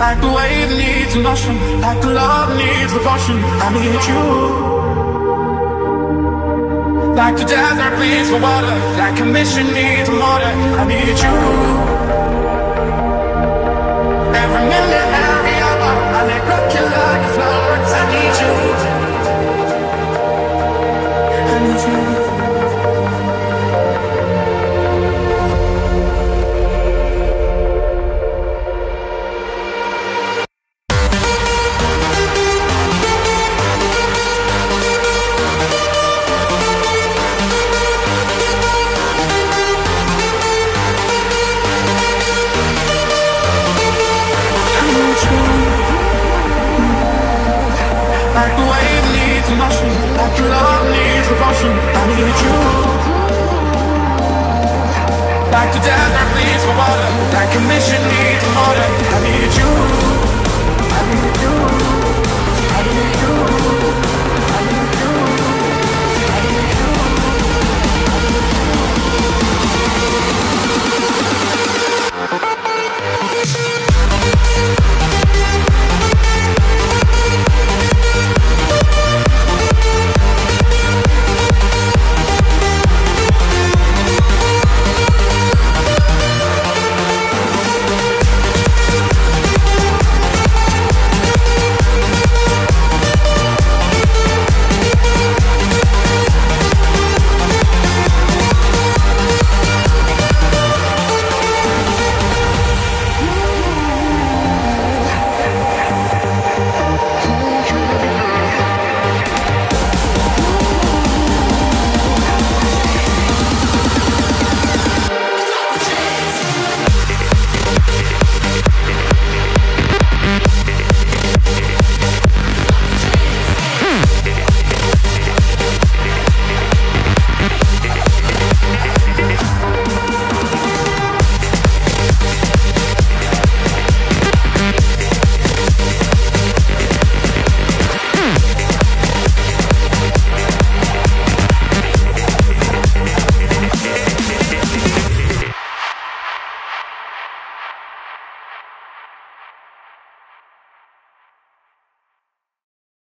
Like the wave needs motion, like the love needs devotion. I need you. Like the desert needs for water, like a mission needs motor. I need you. Every minute, Like the desert needs for water, like a mission needs motor. I need you.